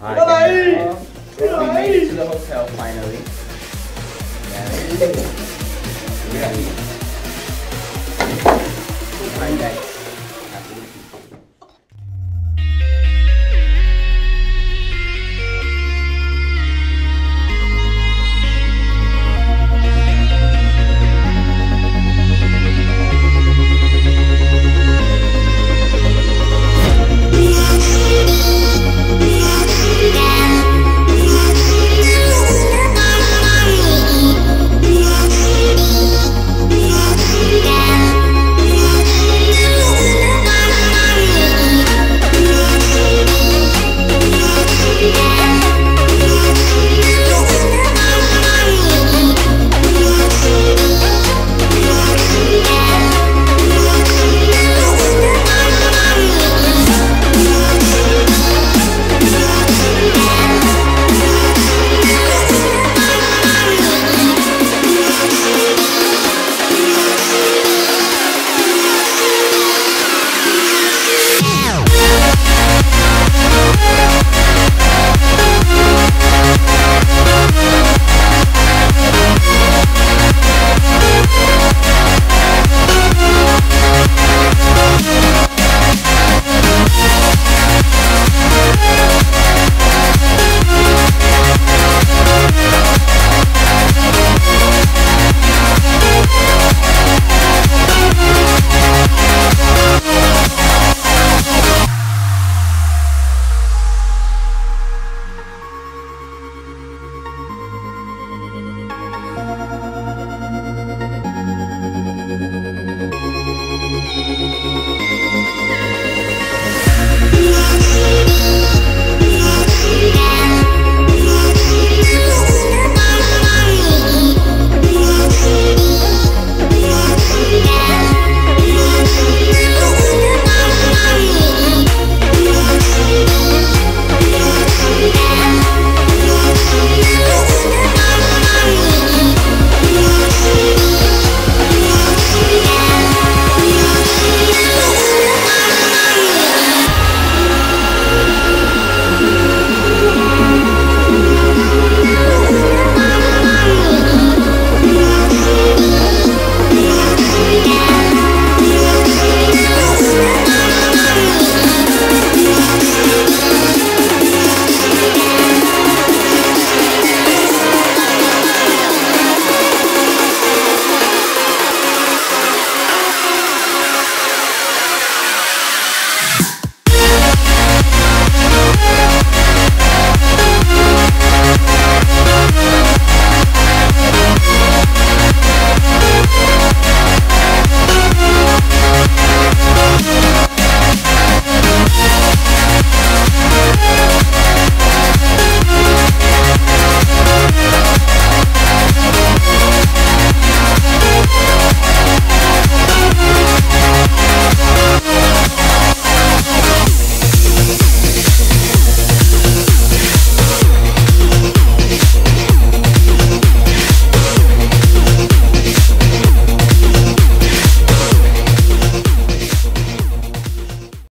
Hi, Hi. Hi. We made it to the hotel finally. Yeah.